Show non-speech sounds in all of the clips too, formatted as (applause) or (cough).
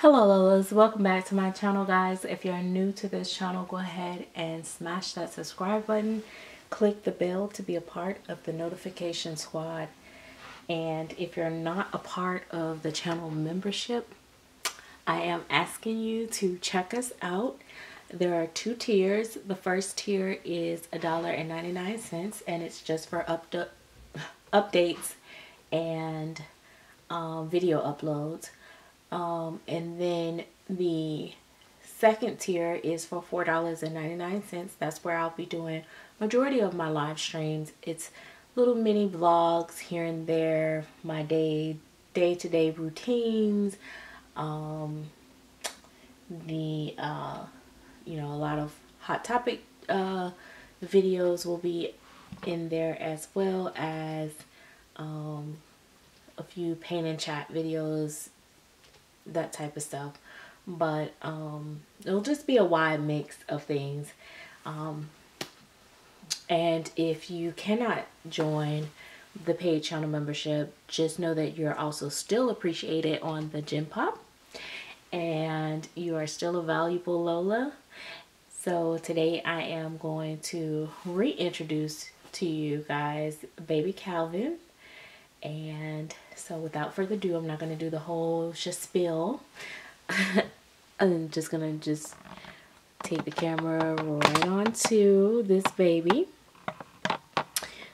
Hello Lolas, welcome back to my channel guys. If you're new to this channel, go ahead and smash that subscribe button. Click the bell to be a part of the notification squad. And if you're not a part of the channel membership, I am asking you to check us out. There are two tiers. The first tier is $1.99 and it's just for up (laughs) updates and um, video uploads. Um, and then the second tier is for $4.99. That's where I'll be doing majority of my live streams. It's little mini vlogs here and there, my day day-to-day -day routines, um, the, uh, you know, a lot of hot topic uh, videos will be in there as well as um, a few paint and chat videos that type of stuff. But um, it'll just be a wide mix of things. Um, and if you cannot join the paid channel membership, just know that you're also still appreciated on the Gym Pop. And you are still a valuable Lola. So today I am going to reintroduce to you guys baby Calvin and so without further ado, I'm not going to do the whole spill. (laughs) I'm just going to just take the camera right onto this baby.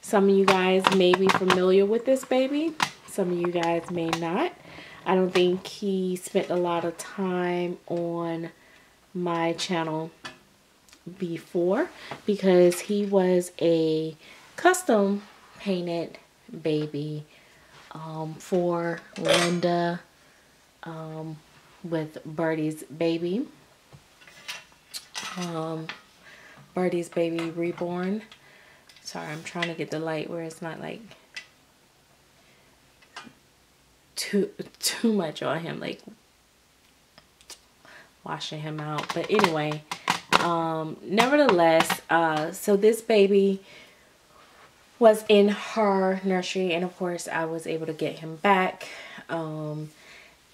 Some of you guys may be familiar with this baby. Some of you guys may not. I don't think he spent a lot of time on my channel before because he was a custom painted baby um, for Linda um, with Birdie's baby. Um, Birdie's baby reborn. Sorry, I'm trying to get the light where it's not like too too much on him, like washing him out. But anyway, um, nevertheless, uh, so this baby was in her nursery and of course I was able to get him back um,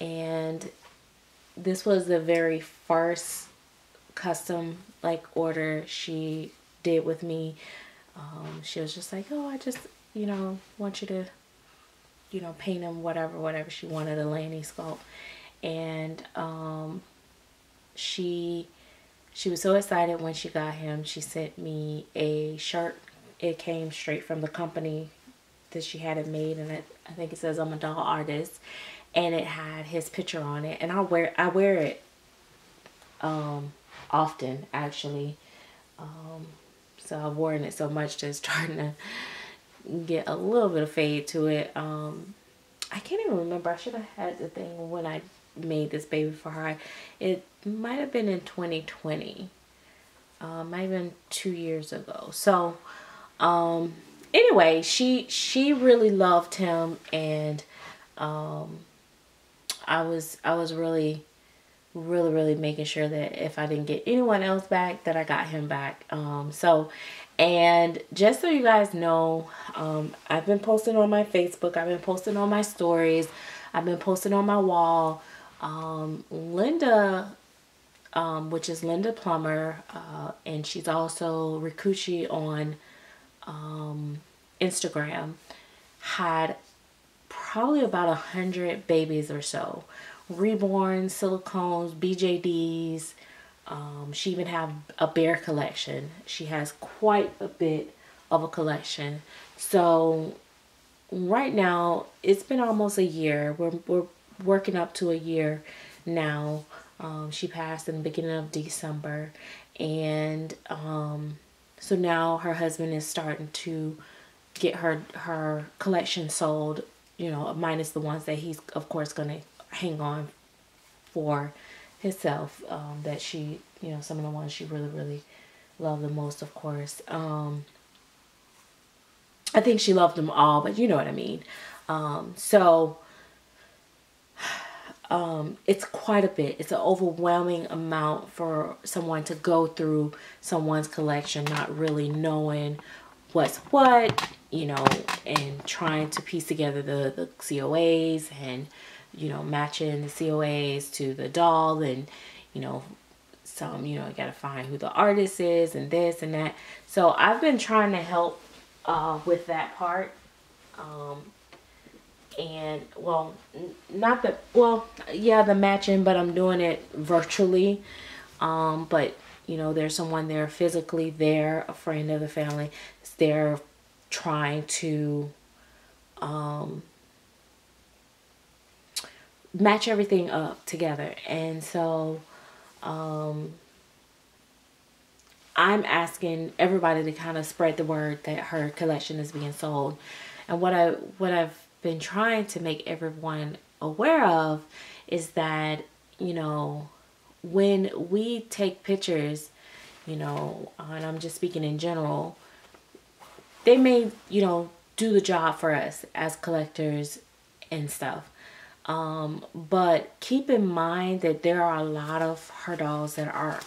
and this was the very first custom like order she did with me. Um, she was just like oh I just you know want you to you know paint him whatever whatever she wanted a Lanny sculpt. And um, she she was so excited when she got him. She sent me a shirt it came straight from the company that she had it made and it, I think it says I'm a doll artist and it had his picture on it and I wear I wear it um, often actually. Um, so I've worn it so much that it's (laughs) starting to get a little bit of fade to it. Um, I can't even remember. I should have had the thing when I made this baby for her. It might have been in 2020 um, might have been two years ago. So um anyway she she really loved him and um i was i was really really really making sure that if i didn't get anyone else back that i got him back. Um so and just so you guys know um i've been posting on my facebook i've been posting on my stories i've been posting on my wall. Um linda um, which is Linda Plummer, uh, and she's also Rikuchi on um, Instagram had probably about a hundred babies or so. Reborn silicones bjds um, she even have a bear collection. She has quite a bit of a collection. So right now it's been almost a year. We're, we're working up to a year now. Um, she passed in the beginning of december. And um, so now her husband is starting to get her her collection sold, you know, minus the ones that he's of course going to hang on for himself um, that she, you know, some of the ones she really really loved the most, of course. Um, I think she loved them all, but you know what I mean. Um, so um, it's quite a bit. It's an overwhelming amount for someone to go through someone's collection, not really knowing what's what, you know, and trying to piece together the, the COAs and you know, matching the COAs to the doll and, you know, some, you know, you gotta find who the artist is and this and that. So I've been trying to help uh, with that part. Um, and well, not the, well, yeah, the matching, but I'm doing it virtually. Um, but you know, there's someone there physically there, a friend of the family, they're trying to um, match everything up together. And so um, I'm asking everybody to kind of spread the word that her collection is being sold. And what I what I've been trying to make everyone aware of is that, you know, when we take pictures, you know, and I'm just speaking in general, they may, you know, do the job for us as collectors and stuff. Um, but keep in mind that there are a lot of her dolls that are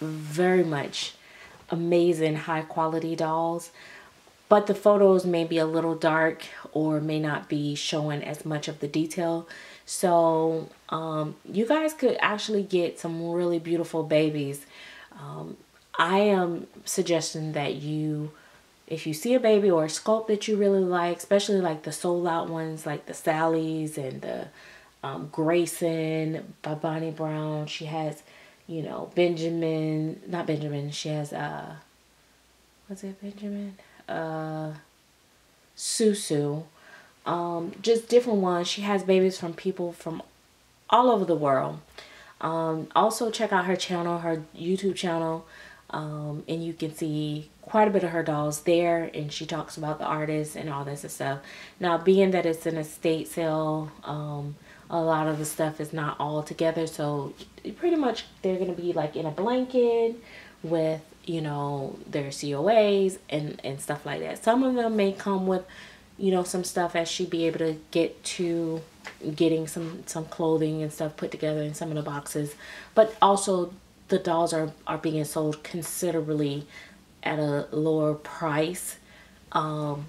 very much amazing high quality dolls but the photos may be a little dark or may not be showing as much of the detail. So um, you guys could actually get some really beautiful babies. Um, I am suggesting that you if you see a baby or a sculpt that you really like especially like the sold out ones like the Sally's and the um, Grayson by Bonnie Brown she has you know Benjamin not Benjamin she has uh was it Benjamin uh, Susu. Um, just different ones. She has babies from people from all over the world. Um, also check out her channel, her YouTube channel. Um, and you can see quite a bit of her dolls there and she talks about the artists and all this and stuff. Now being that it's an estate sale, um, a lot of the stuff is not all together so pretty much they're gonna be like in a blanket with you know, their COAs and, and stuff like that. Some of them may come with, you know, some stuff as she be able to get to getting some, some clothing and stuff put together in some of the boxes. But also the dolls are, are being sold considerably at a lower price um,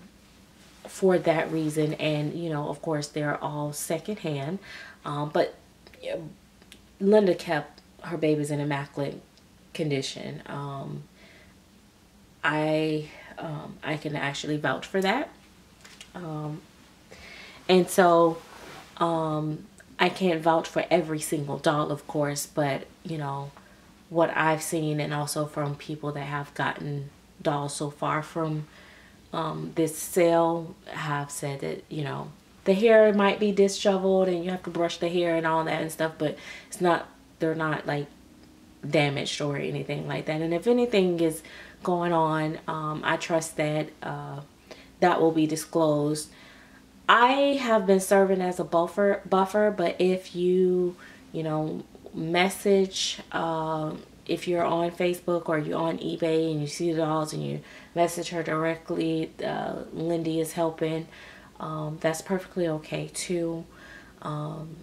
for that reason. And, you know, of course, they're all secondhand. Um, but Linda kept her babies in immaculate condition. Um, I um, I can actually vouch for that. Um, and so um, I can't vouch for every single doll, of course, but you know what I've seen and also from people that have gotten dolls so far from um, this sale have said that you know the hair might be disheveled and you have to brush the hair and all that and stuff, but it's not they're not like damaged or anything like that. And if anything is going on, um, I trust that uh, that will be disclosed. I have been serving as a buffer, buffer, but if you, you know, message, uh, if you're on Facebook or you're on eBay and you see the dolls and you message her directly, uh, Lindy is helping. Um, that's perfectly okay too. Um,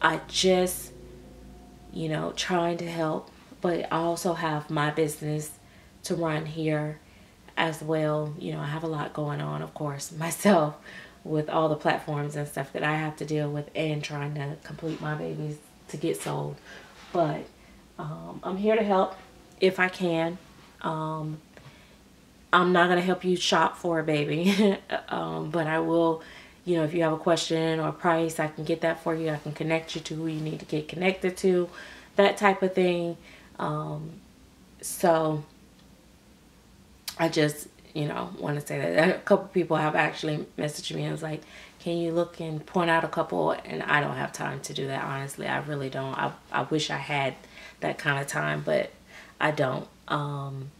I just you know, trying to help, but I also have my business to run here as well. You know, I have a lot going on, of course, (laughs) myself with all the platforms and stuff that I have to deal with and trying to complete my babies to get sold. But um, I'm here to help if I can. Um, I'm not going to help you shop for a baby, (laughs) um, but I will, you know, if you have a question or price, I can get that for you. I can connect you to who you need to get connected to, that type of thing. Um, so I just, you know, want to say that a couple people have actually messaged me and was like, can you look and point out a couple? And I don't have time to do that, honestly. I really don't. I, I wish I had that kind of time, but I don't. Um,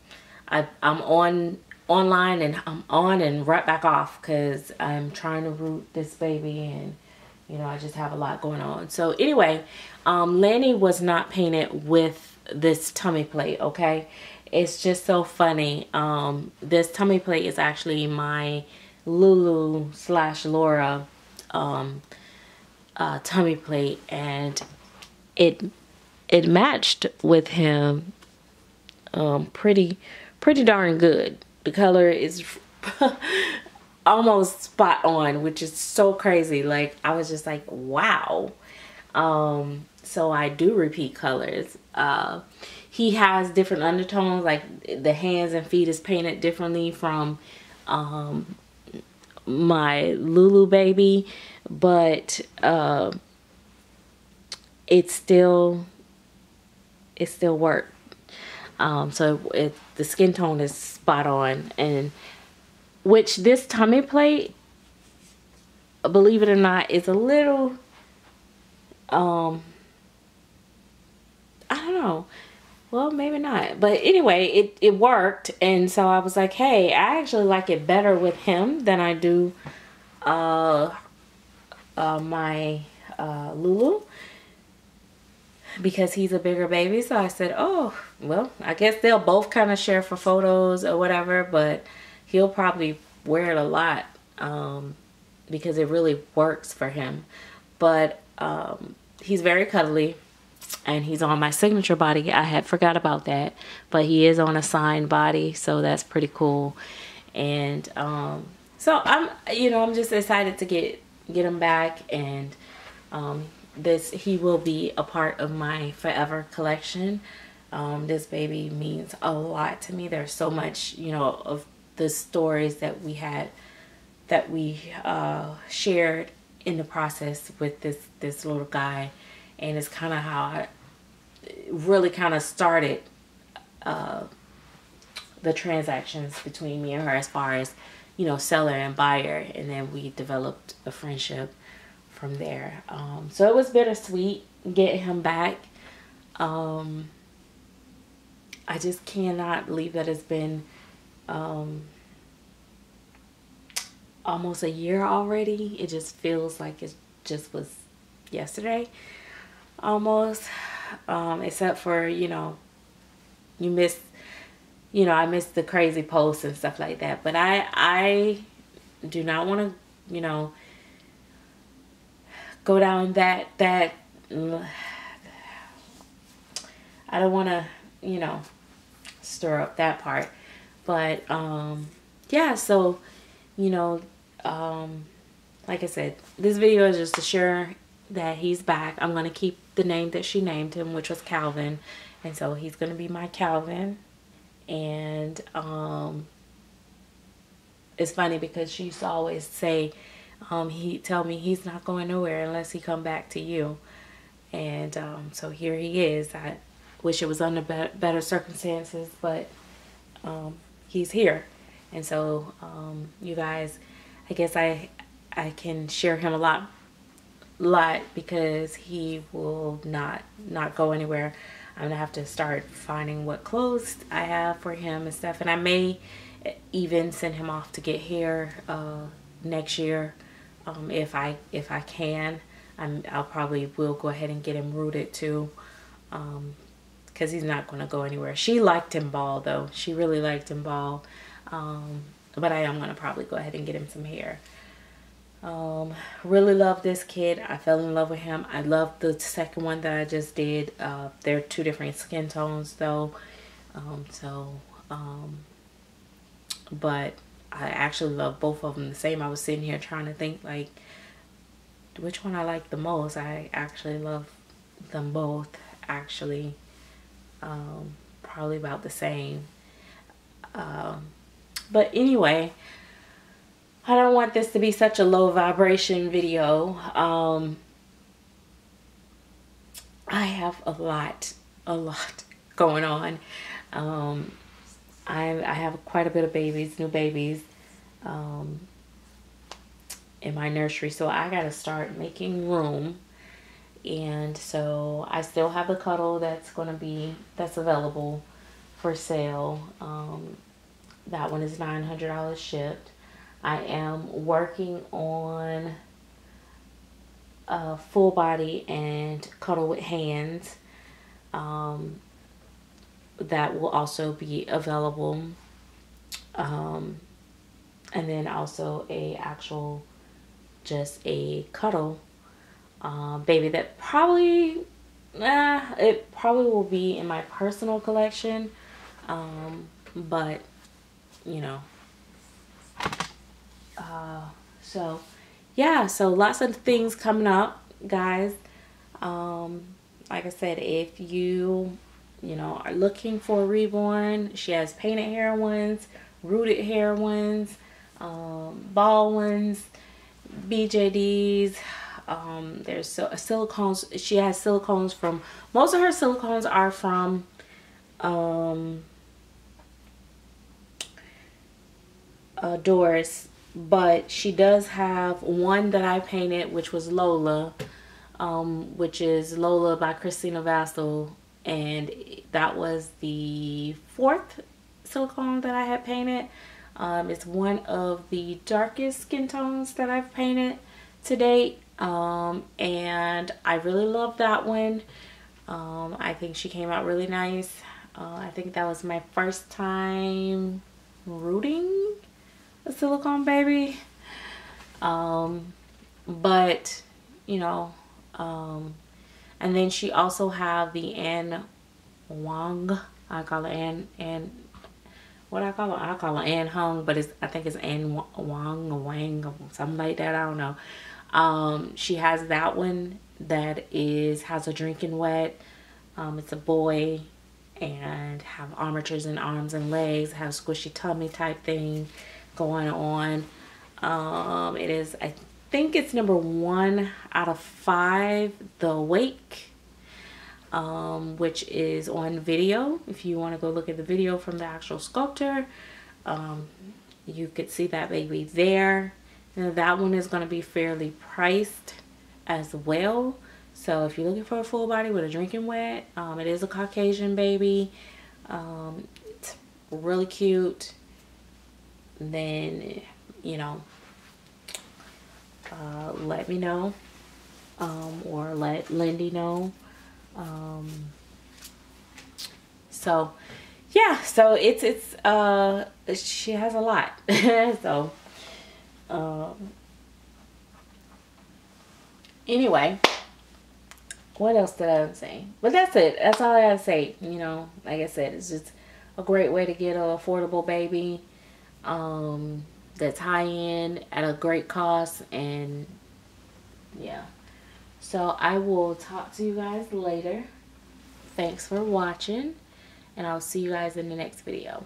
I, I'm on online and I'm on and right back off because I'm trying to root this baby and you know I just have a lot going on so anyway um Lanny was not painted with this tummy plate okay it's just so funny um this tummy plate is actually my Lulu slash Laura um uh tummy plate and it it matched with him um pretty pretty darn good the color is (laughs) almost spot on, which is so crazy. Like I was just like, wow. Um, so I do repeat colors. Uh, he has different undertones, like the hands and feet is painted differently from um, my Lulu baby, but uh, it's still it still worked. Um, so it, the skin tone is spot on, and which this tummy plate, believe it or not, is a little um I don't know. Well, maybe not. But anyway, it, it worked. And so I was like, hey, I actually like it better with him than I do uh, uh, my uh, Lulu. Because he's a bigger baby. So I said, oh, well, I guess they'll both kind of share for photos or whatever. But he'll probably wear it a lot um, because it really works for him. But um, he's very cuddly and he's on my signature body. I had forgot about that, but he is on a signed body, so that's pretty cool. And um, so I'm, you know, I'm just excited to get get him back, and um, this he will be a part of my forever collection. Um, this baby means a lot to me. There's so much, you know, of the stories that we had that we uh, shared in the process with this this little guy and it's kind of how I really kind of started uh, the transactions between me and her as far as you know seller and buyer and then we developed a friendship from there um, so it was bittersweet getting him back um, I just cannot believe that it's been um, almost a year already. It just feels like it just was yesterday almost. Um, except for, you know, you miss, you know, I miss the crazy posts and stuff like that. But I, I do not want to, you know, go down that, that, I don't want to, you know, stir up that part. But, um, yeah, so, you know, um, like I said, this video is just to share that he's back. I'm going to keep the name that she named him, which was Calvin. And so he's going to be my Calvin. And um, it's funny because she used to always say, um, he tell me he's not going nowhere unless he come back to you. And um, so here he is. I wish it was under better circumstances, but um, he's here. And so um, you guys, I guess I I can share him a lot lot because he will not not go anywhere. I'm gonna have to start finding what clothes I have for him and stuff. And I may even send him off to get hair uh, next year um, if I if I can. I'm, I'll probably will go ahead and get him rooted too because um, he's not going to go anywhere. She liked him bald though. She really liked him bald. Um, but I am going to probably go ahead and get him some hair. Um, really love this kid. I fell in love with him. I love the second one that I just did. Uh, they're two different skin tones though. Um, so, um, but I actually love both of them the same. I was sitting here trying to think like which one I like the most. I actually love them both actually. Um, probably about the same. Um, but anyway, I don't want this to be such a low vibration video. Um, I have a lot, a lot (laughs) going on. Um, I, I have quite a bit of babies, new babies, um, in my nursery. So I got to start making room. And so I still have the cuddle that's going to be, that's available for sale. Um, that one is $900 shipped. I am working on a full body and cuddle with hands um, that will also be available um, and then also a actual just a cuddle uh, baby that probably uh, it probably will be in my personal collection um, but you know uh, so yeah so lots of things coming up guys. Um like i said if you you know are looking for reborn she has painted hair ones rooted hair ones um ball ones bjds um there's so silicones she has silicones from most of her silicones are from um uh, Doris but she does have one that I painted which was Lola um, which is Lola by Christina Vassal and that was the fourth silicone that I had painted. Um, it's one of the darkest skin tones that I've painted to date. Um, and I really love that one. Um, I think she came out really nice. Uh, I think that was my first time rooting a silicone baby. Um, but, you know, um, and then she also have the Anne Wang. I call her Anne, Anne, what I call her? I call her Anne Hung, but it's, I think it's Anne Wang or Wang something like that. I don't know. Um, she has that one that is, has a drinking wet. Um, it's a boy and have armatures in arms and legs, have squishy tummy type thing going on. Um, it is, I think it's number one out of five, The Wake, um, which is on video. If you want to go look at the video from the actual sculptor, um, you could see that baby there. Now that one is going to be fairly priced as well. So if you're looking for a full body with a drinking wet, um, it is a Caucasian baby. Um, it's really cute then you know uh, let me know um, or let Lindy know um, so yeah so it's it's uh she has a lot (laughs) so um anyway what else did I say? But that's it that's all I gotta say you know like I said it's just a great way to get an affordable baby um, that's high end at a great cost and yeah. So I will talk to you guys later. Thanks for watching and I'll see you guys in the next video